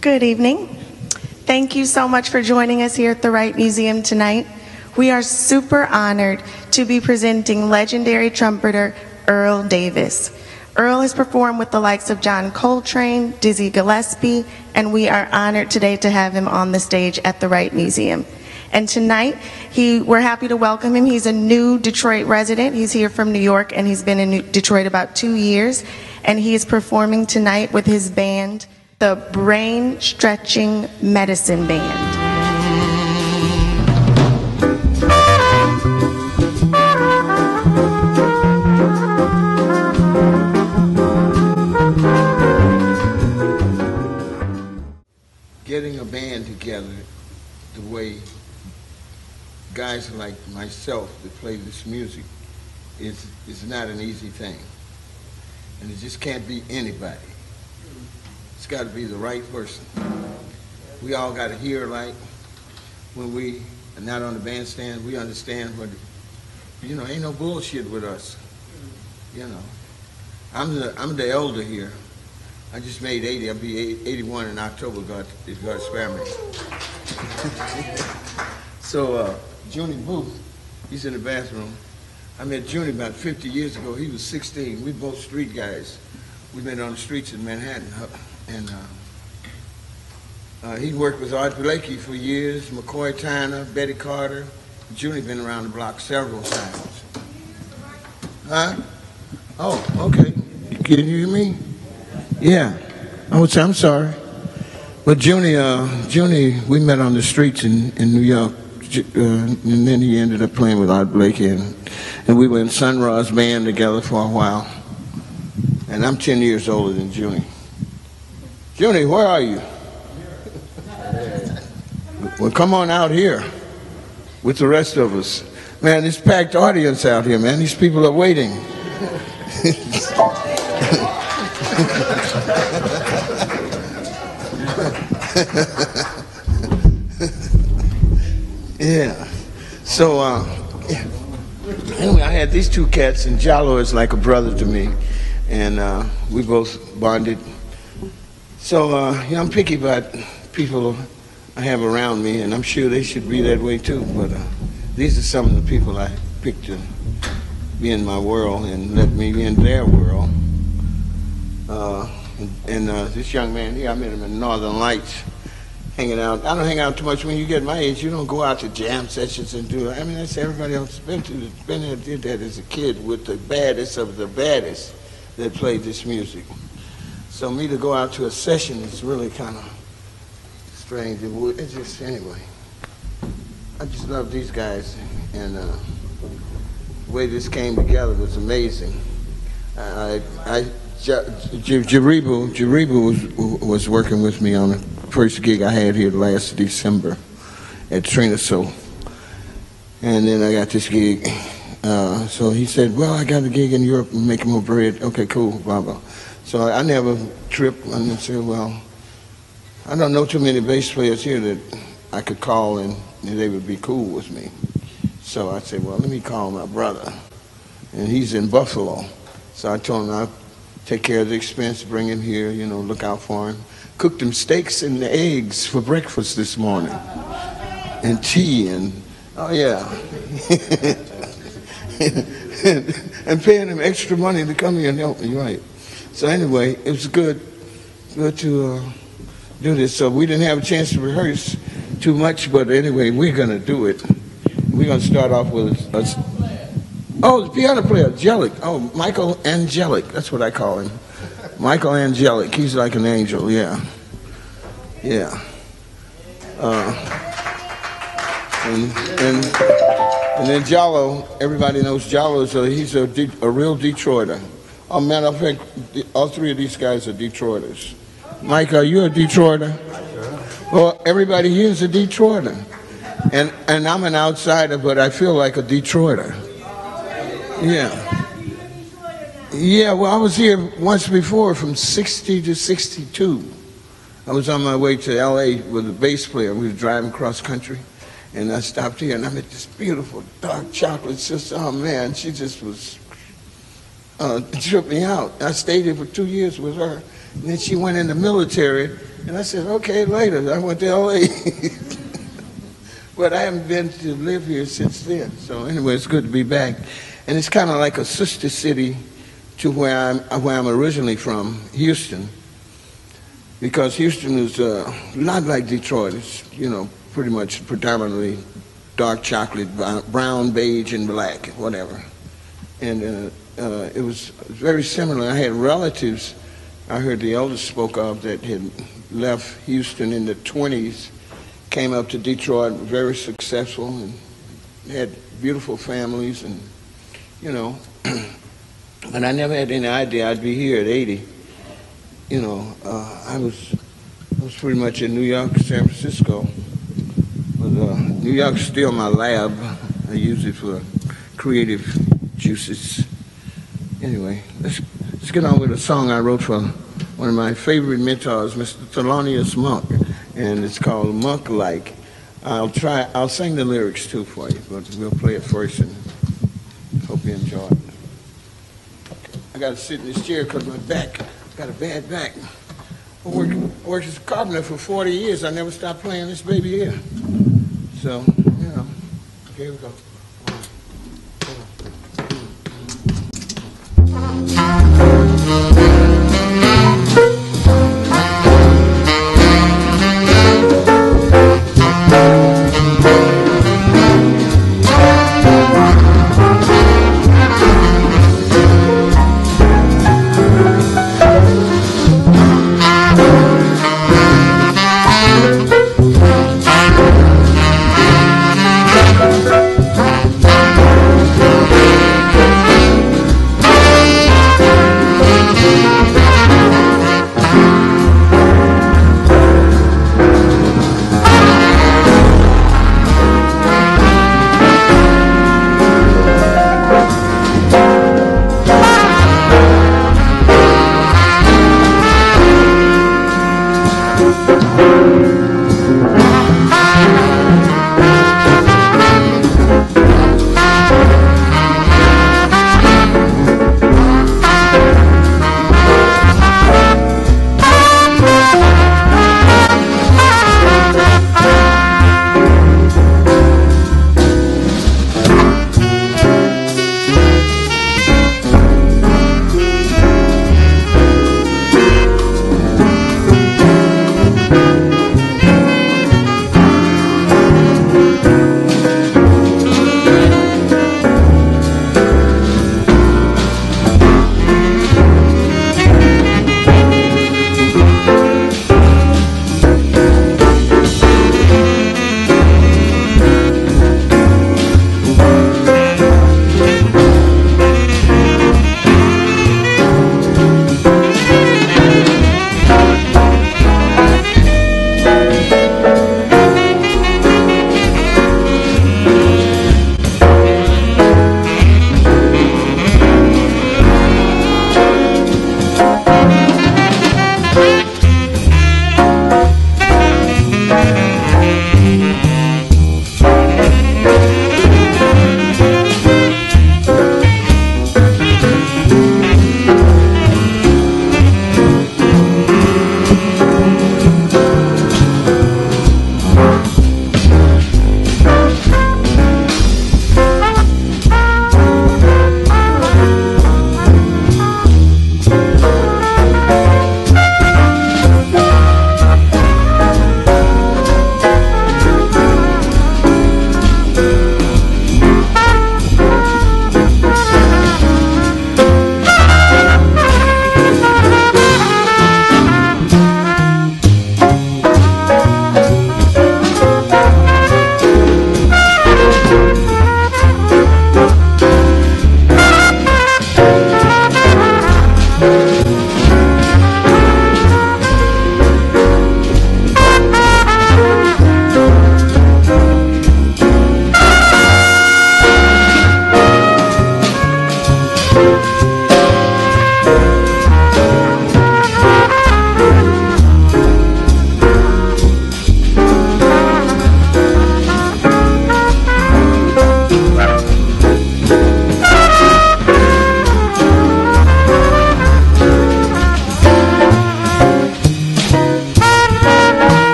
Good evening. Thank you so much for joining us here at the Wright Museum tonight. We are super honored to be presenting legendary trumpeter Earle Davis. Earle has performed with the likes of John Coltrane, Dizzy Gillespie, and we are honored today to have him on the stage at the Wright Museum. And tonight, he, we're happy to welcome him. He's a new Detroit resident. He's here from New York, and he's been in Detroit about two years. And he is performing tonight with his band, the Brain Stretching Medicine Band. getting a band together the way guys like myself that play this music is is not an easy thing. And it just can't be anybody. Got to be the right person. We all got to hear like when we are not on the bandstand, we understand what you know, ain't no bullshit with us. You know. I'm the I'm the elder here. I just made 80. I'll be 81 in October, God, if God spare me. so, uh, Juini Booth, he's in the bathroom. I met Juini about 50 years ago. He was 16. We both street guys. We've been on the streets in Manhattan. And uh, uh, he worked with Art Blakey for years, McCoy Tyner, Betty Carter. Juini been around the block several times. Huh? Oh, okay. Can you hear me? Yeah. Oh, I'm sorry. But Juini, uh, we met on the streets in, in New York. Uh, and then he ended up playing with Art Blakey. And, and we were in Sun Ra's band together for a while. And I'm 10 years older than Juini. Juini, where are you? Well, come on out here with the rest of us. Man, this packed audience out here, man. These people are waiting. Yeah. So, uh, yeah. anyway, I had these two cats, and Jalo is like a brother to me, and uh, we both bonded. So, uh, yeah, I'm picky about people I have around me, and I'm sure they should be that way too. But uh, these are some of the people I picked to be in my world and let me be in their world. Uh, and uh, this young man here, I met him in Northern Lights hanging out. I don't hang out too much. When you get my age, you don't go out to jam sessions and do. I mean, that's everybody else been to. Been there, did that as a kid with the baddest of the baddest that played this music. So me to go out to a session is really kind of strange. It just anyway. I just love these guys, and uh, the way this came together was amazing. I, I, Jaribu, was, was working with me on the first gig I had here last December at Trina So. And then I got this gig. Uh, so he said, well, I got a gig in Europe and making more bread. Okay, cool, blah, blah. So I, never tripped and said, well, I don't know too many bass players here that I could call and, and they would be cool with me. So I said, well, let me call my brother. And he's in Buffalo. So I told him I'd take care of the expense, bring him here, you know, look out for him. Cooked him steaks and eggs for breakfast this morning. And tea and, oh yeah. and paying him extra money to come here and help me, right. So anyway, it was good, good to uh, do this. So we didn't have a chance to rehearse too much, but anyway, we're gonna do it. We're gonna start off with a, Oh, the piano player, Angelic. Oh, Michael Angelic. That's what I call him. Michael Angelic. He's like an angel, yeah. Yeah. Uh, and, and, and then Jallo, everybody knows Jallo a, he's a, De- a real Detroiter. Oh, man, I think the- all three of these guys are Detroiters. Mike, are you a Detroiter? Well, everybody here is a Detroiter. And, and I'm an outsider, but I feel like a Detroiter. Yeah. Yeah, well, I was here once before from 60 to 62. I was on my way to LA with a bass player. We were driving cross country. And I stopped here and I met this beautiful dark chocolate sister. Oh man, she just was, uh, tripped me out. I stayed here for two years with her. And then she went in the military And I said, okay, later. I went to L.A. but I haven't been to live here since then. So anyway, it's good to be back. And it's kind of like a sister city to where I'm, where I'm originally from, Houston. Because Houston is uh, not like Detroit. It's, you know, pretty much predominantly dark chocolate, brown, beige, and black, whatever. And uh, uh, it was very similar. I had relatives I heard the elders spoke of that had left Houston in the 20s, came up to Detroit, very successful, and had beautiful families, and you know. but I never had any idea I'd be here at 80. You know, uh, I was I was pretty much in New York, San Francisco. But uh, New York's still my lab. I use it for creative juices. Anyway, let's let's get on with a song I wrote for one of my favorite mentors, Mr. Thelonious Monk, and it's called Monk Like. I'll try, I'll sing the lyrics too for you, but we'll play it first and hope you enjoy it. I got to sit in this chair because my back, got a bad back. I worked, worked as a carpenter for 40 years. I never stopped playing this baby here. So, you know, here we go.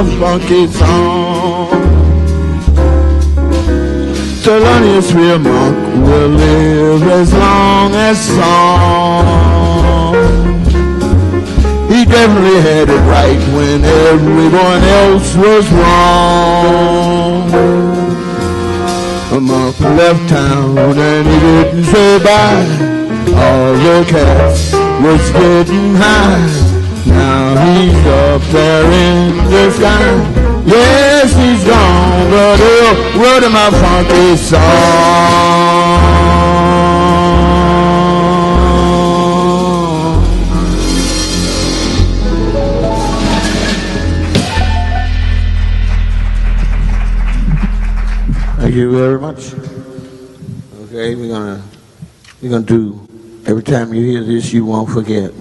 Earle wrote him a funky song. Thelonious Real Monk will live as long as song. He definitely had it right when everyone else was wrong. A monk left town and he didn't say bye. All the cats was getting high. Now he's up there in the sky. Yes, he's gone, but he'll wrote a funky song. Thank you very much. Okay, we're gonna we're gonna do every time you hear this, you won't forget.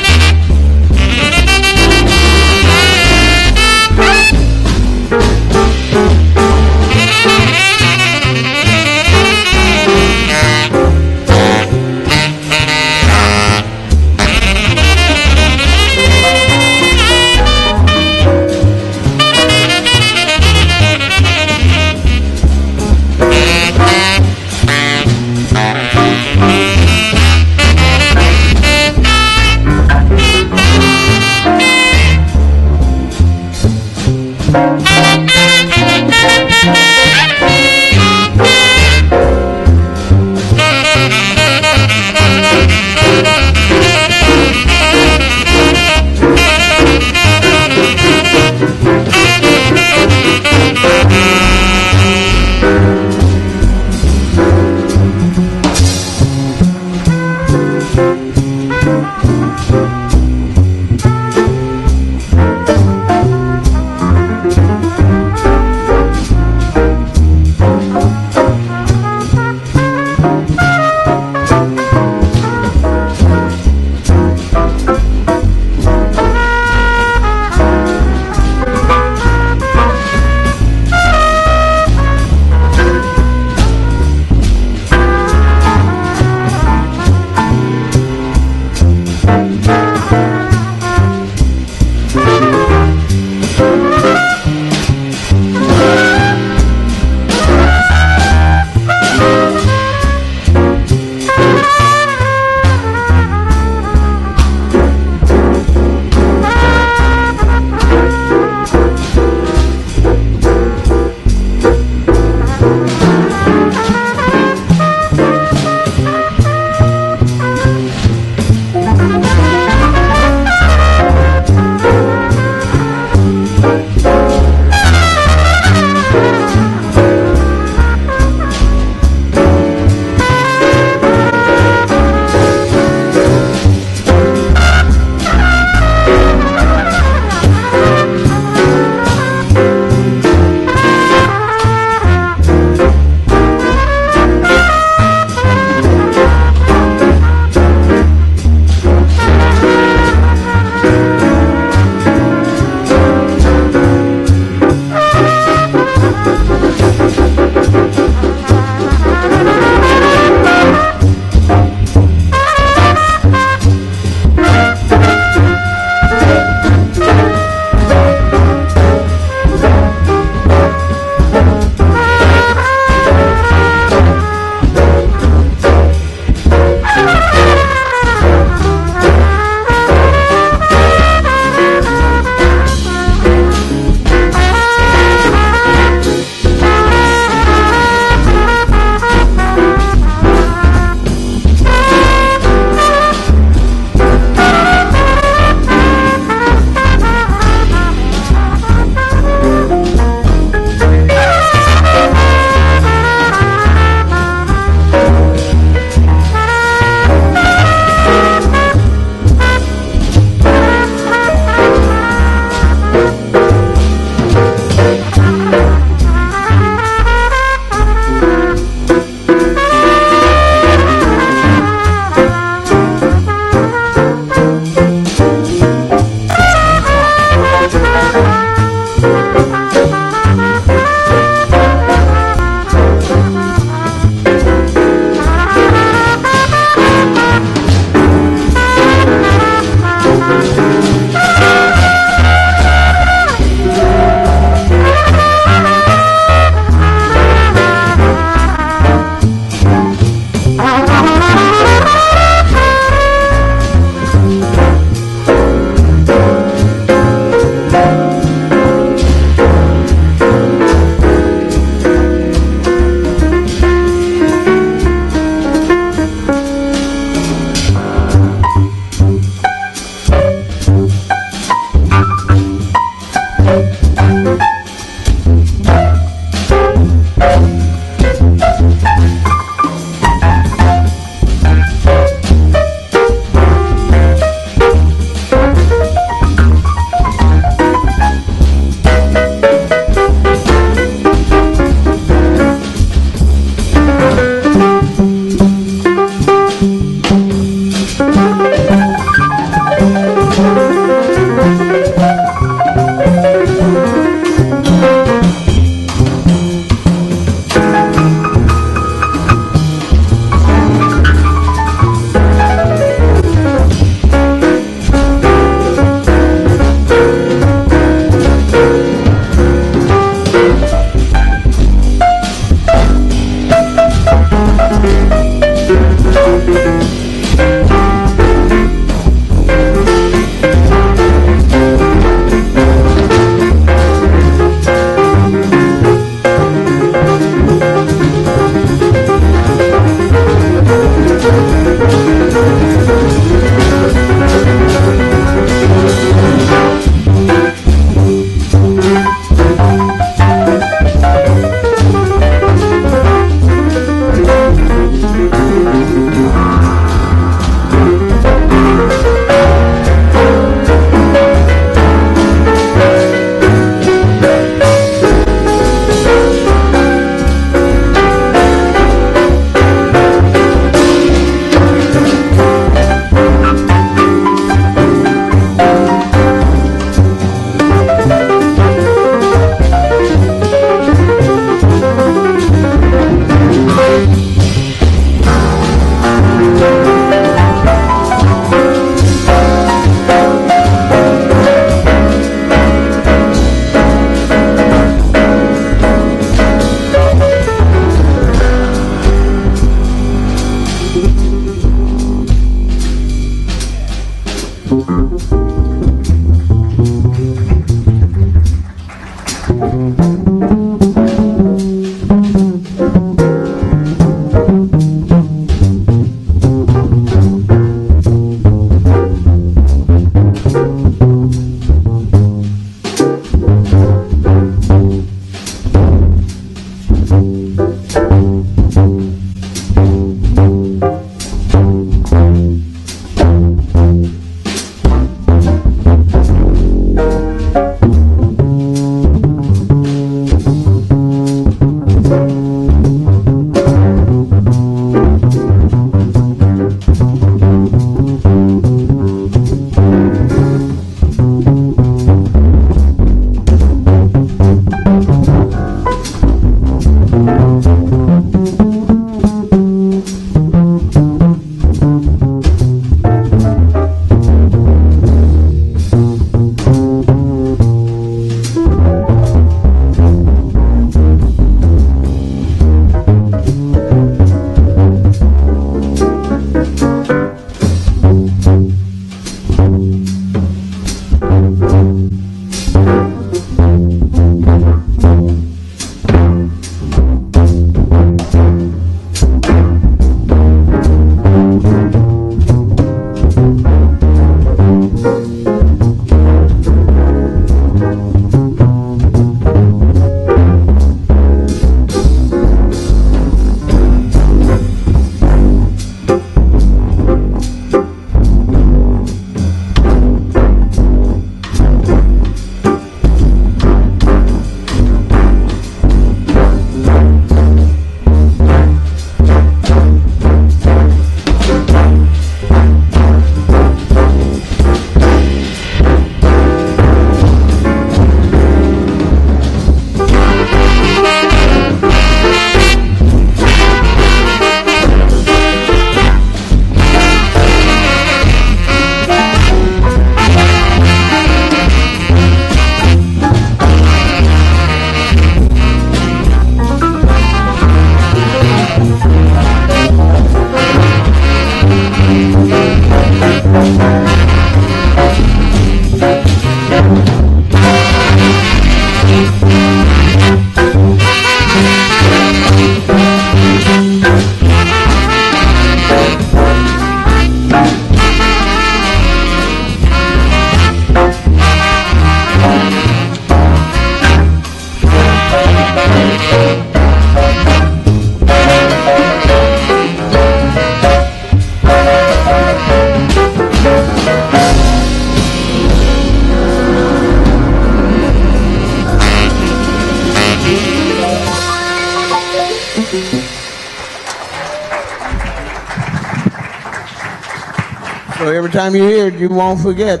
Time you hear it, you won't forget.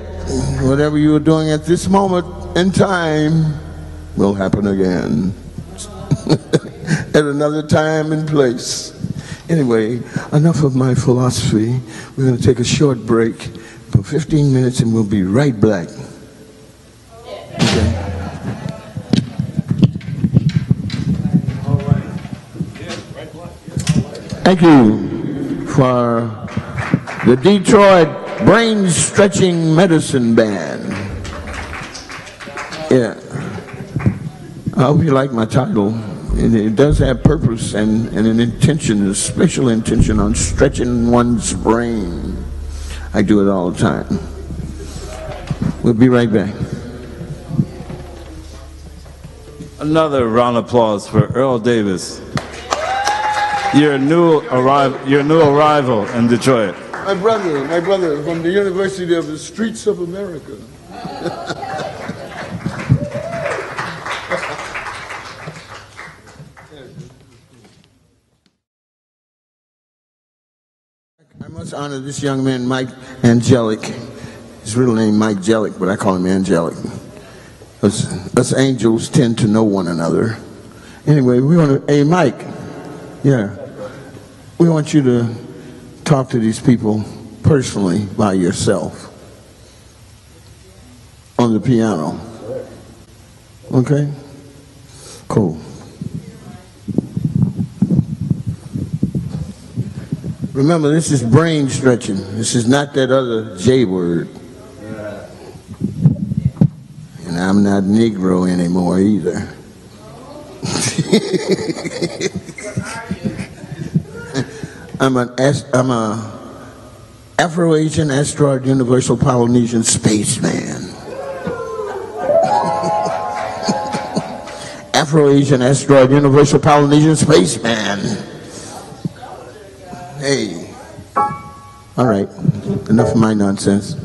Whatever you are doing at this moment in time will happen again. at another time and place. Anyway, enough of my philosophy. We're going to take a short break for 15 minutes and we'll be right back. Okay. Thank you for the Detroit Brain Stretching Medicine Band. Yeah. I hope you like my title. It, it does have purpose and, and an intention, a special intention on stretching one's brain. I do it all the time. We'll be right back. Another round of applause for Earle Davis. Your new arrival, your new arrival in Detroit. My brother, my brother from the University of the Streets of America. I must honor this young man, Mike Angelic. His real name, Mike Jellick, but I call him Angelic. Us, us angels tend to know one another. Anyway, we want to, hey, Mike, yeah, we want you to talk to these people personally by yourself on the piano. Okay? Cool. Remember, this is brain stretching. This is not that other J word. And I'm not Negro anymore either. I'm an I'm a Afro-Asian asteroid universal Polynesian spaceman. Afro-Asian asteroid universal Polynesian spaceman. Hey. All right. Enough of my nonsense.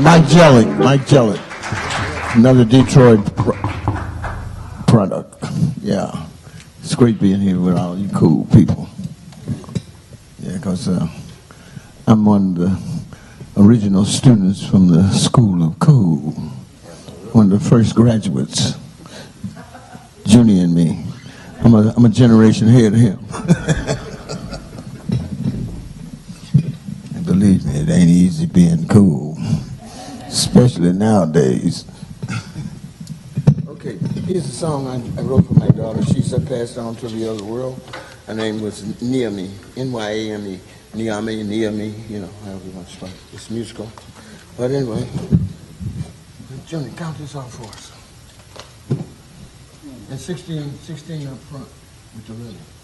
Mike Jellick, Mike Jellick. Another Detroit pro- product. Yeah. It's great being here with all you cool people. Yeah, because uh, I'm one of the original students from the School of Cool. One of the first graduates. Juini and me. I'm a, I'm a generation ahead of him. and believe me, it ain't easy being cool. Especially nowadays. Okay, here's a song I, I wrote for my daughter. She's passed on to the other world. Her name was Niami, N-Y-A-M-E, Niami, Niami, you know, however you want to spell it. It's musical. But anyway, Johnny, count this off for us. And 16, 16 up front with the rhythm.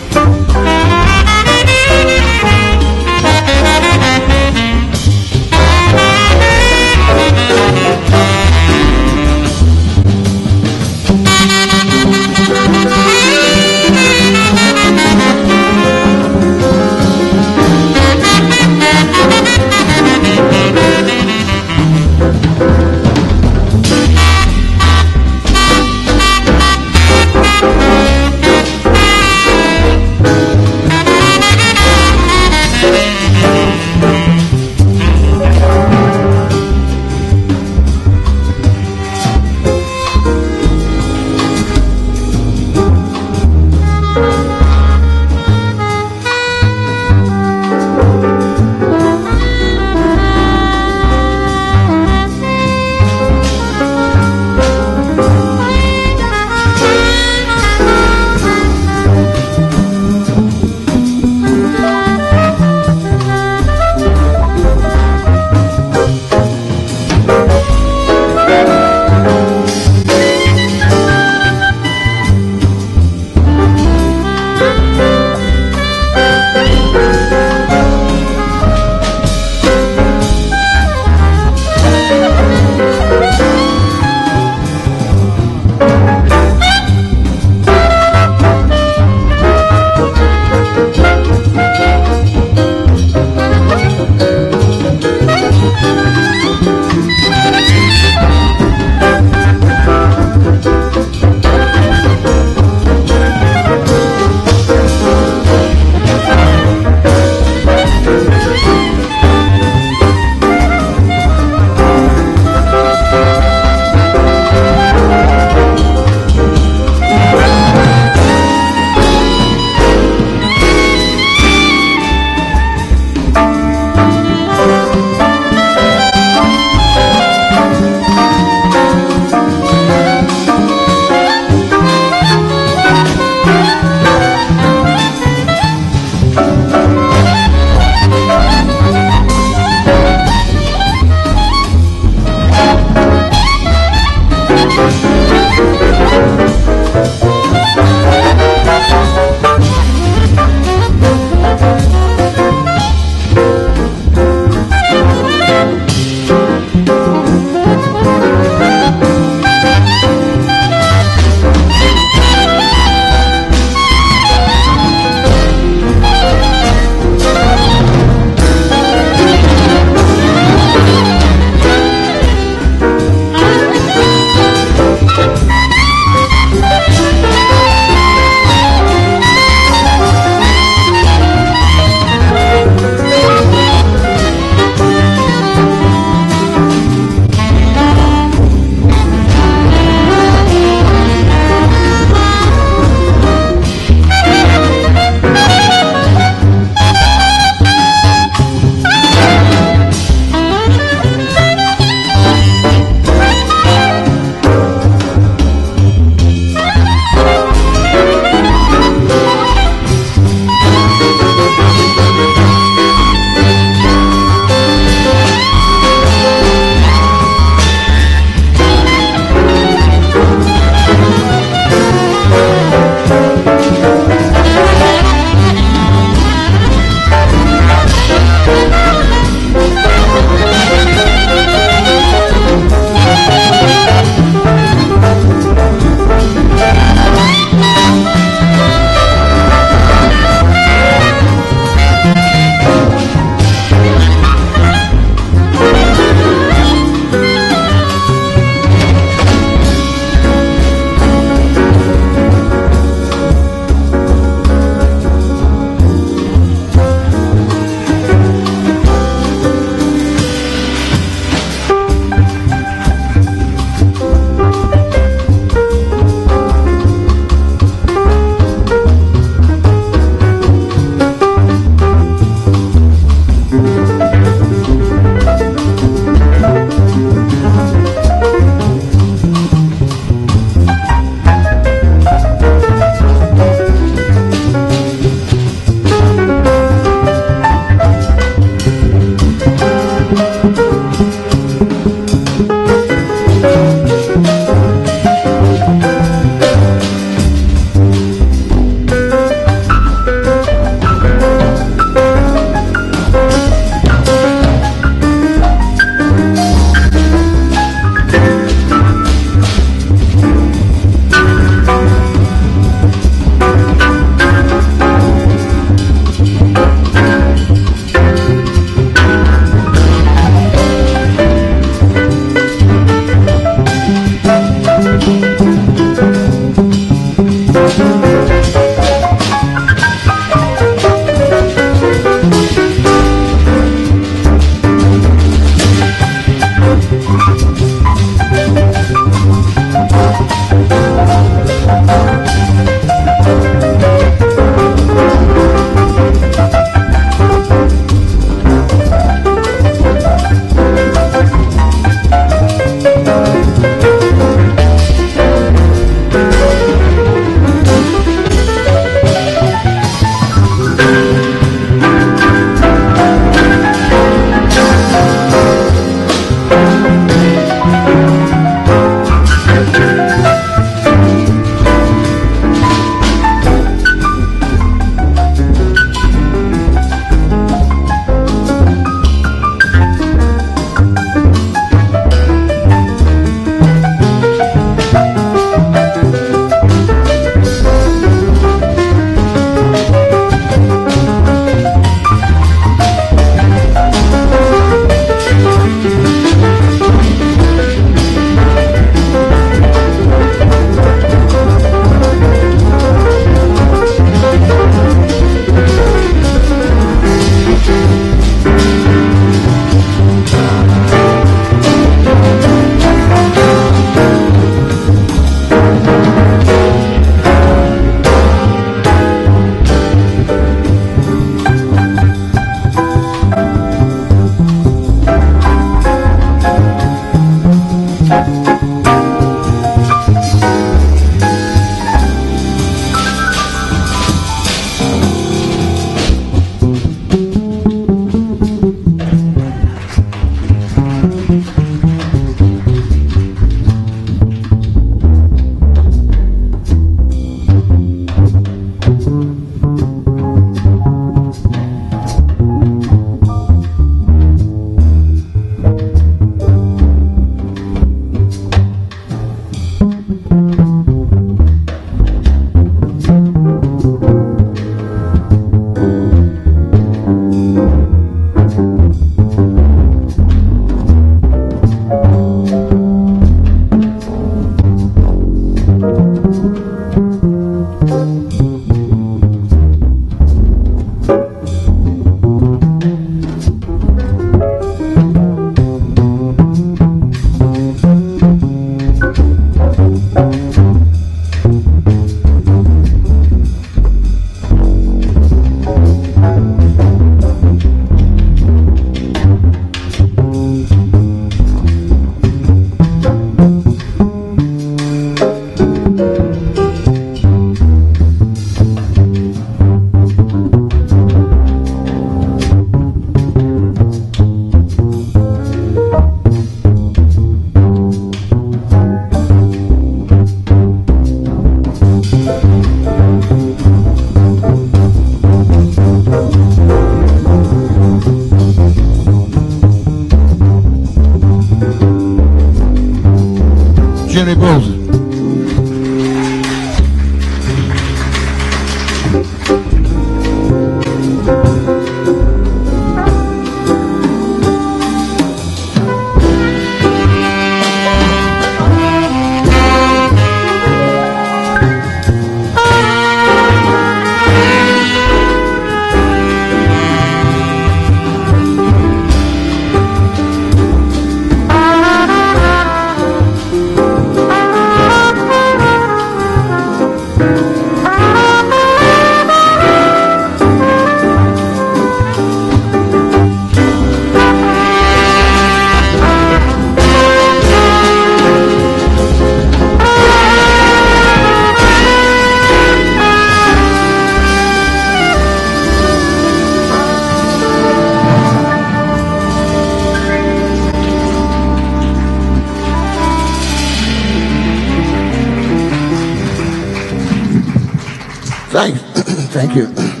Thank, thank you.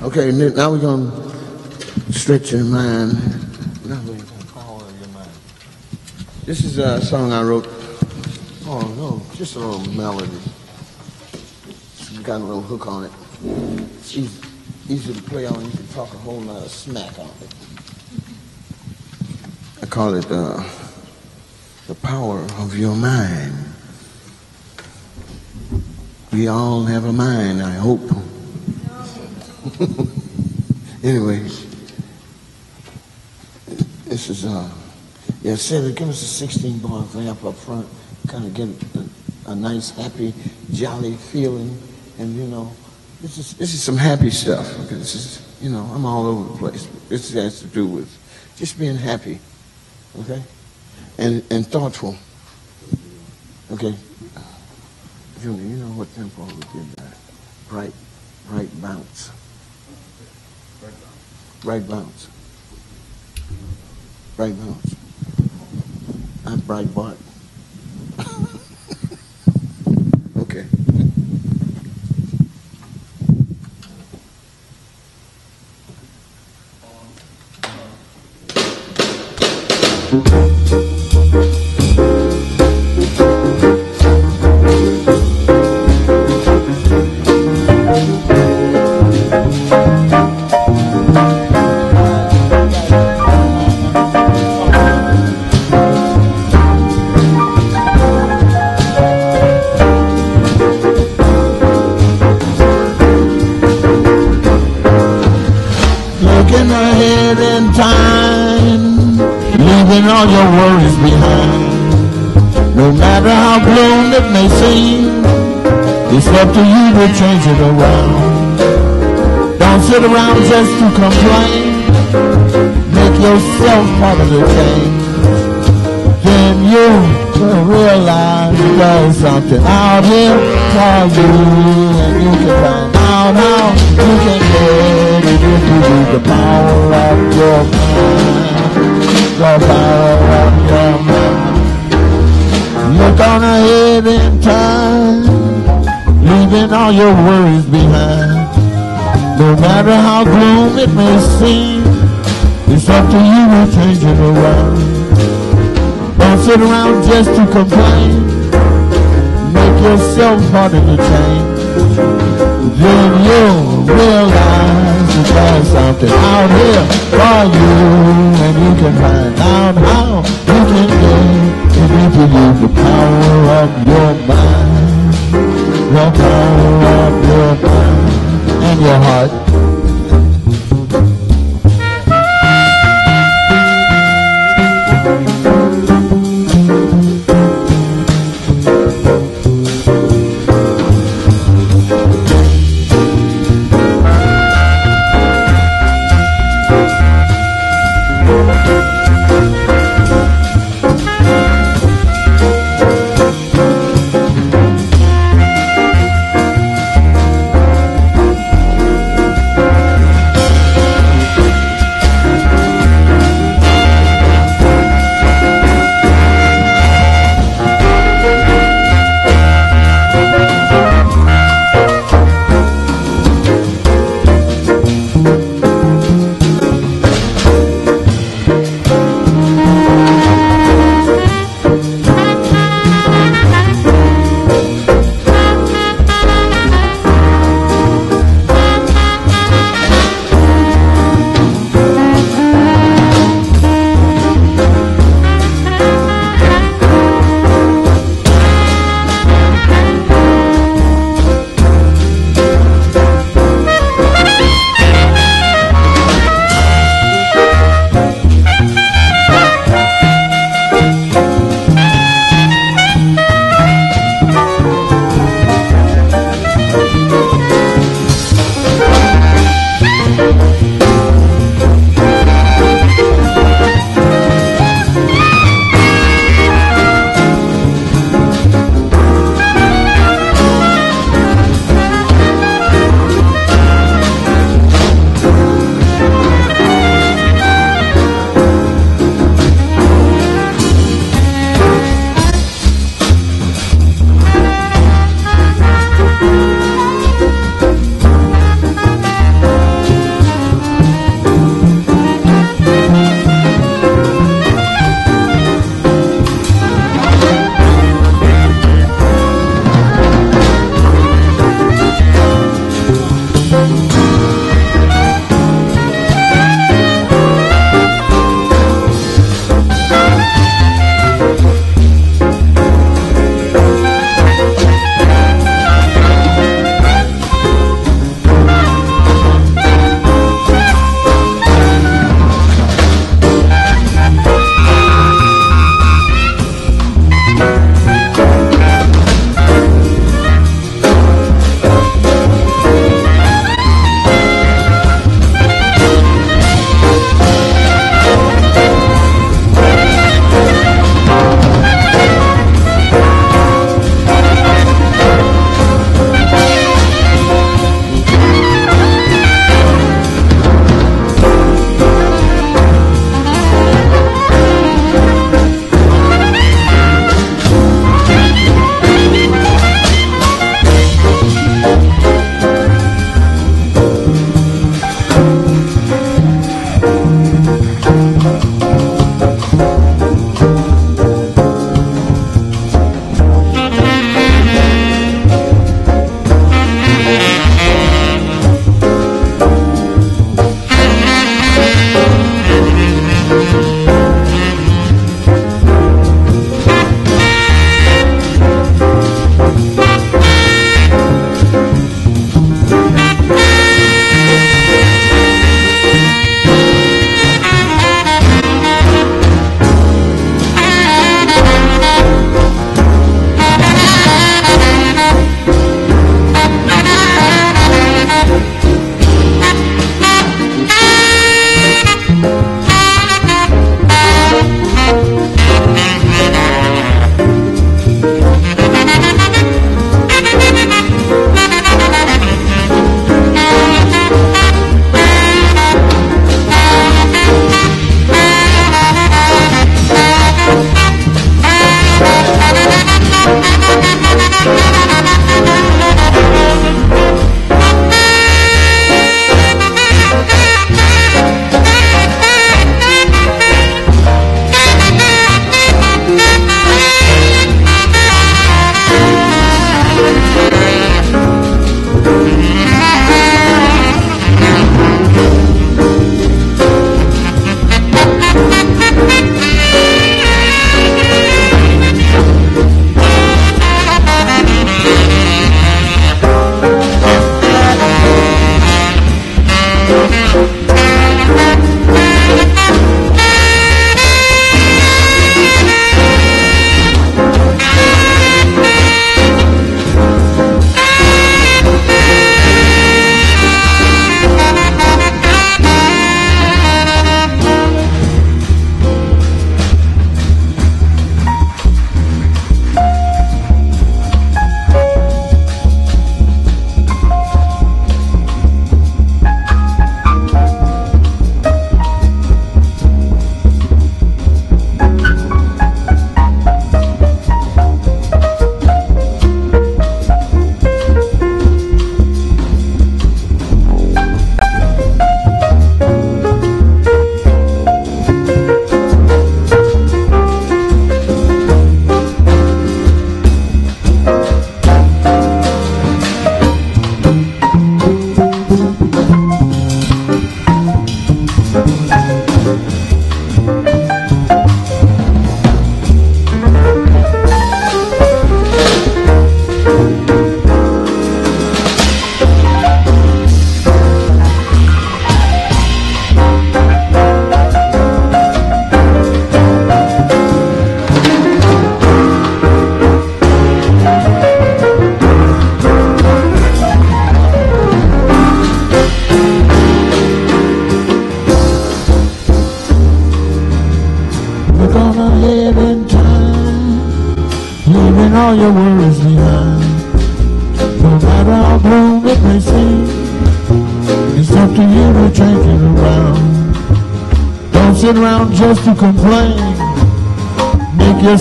Okay, now we're going to stretch your mind. This is a song I wrote. Oh, no, just a little melody. Got a little hook on it. It's easy, easy to play on. You can talk a whole lot of smack on it. I call it uh, the power of your mind. We all have a mind, I hope. anyway, this is, uh, yeah, Sarah, give us a 16 bar vamp up front, kind of get a, a, nice, happy, jolly feeling. And, you know, this is, this is some happy stuff. This is, you know, I'm all over the place. This has to do with just being happy, okay? And, and thoughtful, okay? Juini, you know what tempo we did that? Right, right bounce. Right bounce. Right bounce. I'm bright Bart. okay. Looking up to you to change it around. Don't sit around just to complain. Make yourself part of the change. Then you will realize there's something out here for you, and you can find out how you can it if you use the power of your mind. The power of your mind. Look on ahead in time, leaving all your worries behind. No matter how gloom it may seem, it's up to you to change it around. Don't sit around just to complain. Make yourself part of the change. Then you'll realize that there's something out here for you, and you can find out how you can get if you use the power of your mind, the power of your mind and your heart.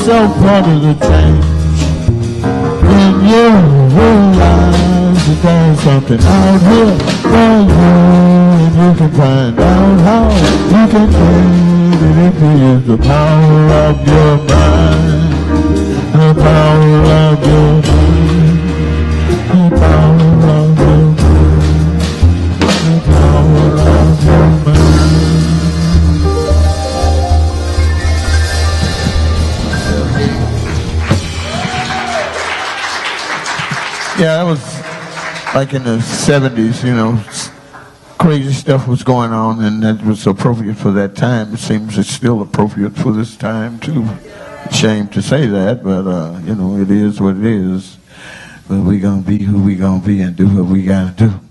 Yourself part of the change. When you realize that there's something out here for you, and you can find out how you can get it if you use the power of your mind. The power of your like in the 70s, you know, crazy stuff was going on and that was appropriate for that time. It seems it's still appropriate for this time too. Shame to say that, but uh, you know, it is what it is. But we gonna be who we gonna be and do what we gotta do.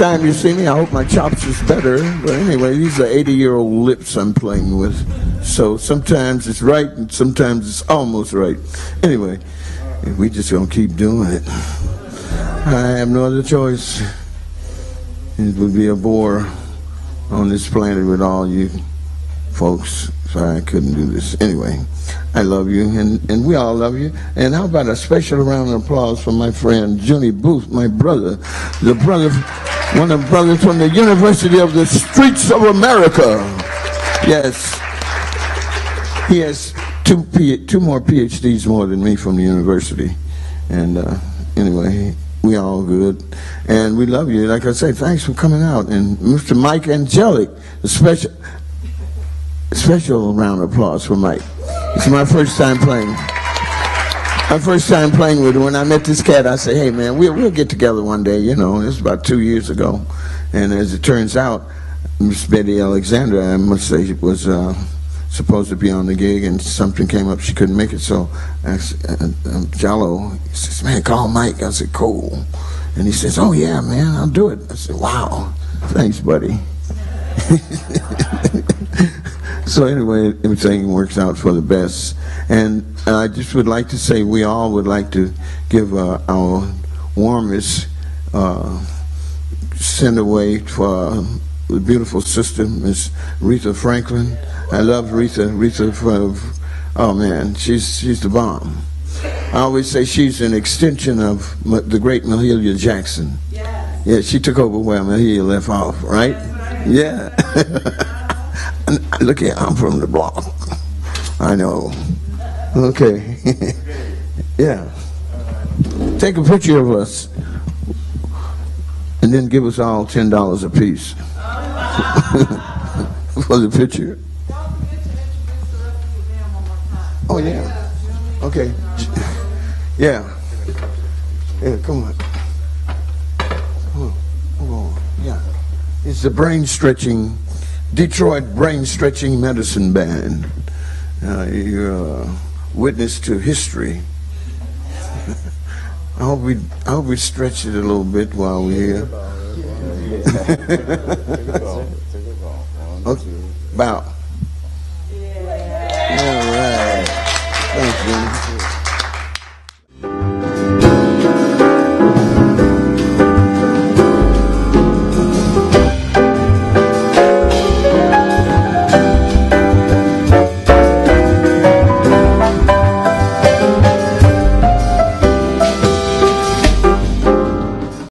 Time you see me, I hope my chops is better. But anyway, these are 80 year old lips I'm playing with. So sometimes it's right and sometimes it's almost right. Anyway, we just gonna keep doing it. I have no other choice. It would be a bore on this planet with all you folks. Sorry, I couldn't do this. Anyway, I love you, and, and we all love you. And how about a special round of applause for my friend Juini Booth, my brother, the brother, one of the brothers from the University of the Streets of America. Yes, he has two P, two more PhDs more than me from the university, and uh, anyway, we all good, and we love you. Like I say, thanks for coming out, and Mr. Mike Angelic, special special round of applause for Mike. It's my first time playing. My first time playing with him. When I met this cat, I said, "Hey, man, we'll we'll get together one day." You know, was about two years ago, and as it turns out, Miss Betty Alexander, I must say, was uh, supposed to be on the gig, and something came up; she couldn't make it. So, I, uh, uh, Jallo says, "Man, call Mike." I said, "Cool," and he says, "Oh yeah, man, I'll do it." I said, "Wow, thanks, buddy." So anyway, everything works out for the best. And I just would like to say we all would like to give uh, our warmest uh, send away for uh, the beautiful sister, Miss Rita Franklin. I love Rita. Rita, for, oh man, she's she's the bomb. I always say she's an extension of the great Mahalia Jackson. Yeah, she took over where Mahalia left off, right? Yeah. Look here, I'm from the block. I know. Okay. yeah. Take a picture of us and then give us all $10 apiece for the picture. Oh, yeah. Okay. Yeah. Yeah, come on. Come on. Come on. Yeah. It's the brain stretching, Detroit Brain Stretching Medicine Band. Uh, you're a uh, witness to history. I hope we I hope we stretch it a little bit while we're here. okay. Bow. All right. Thank you.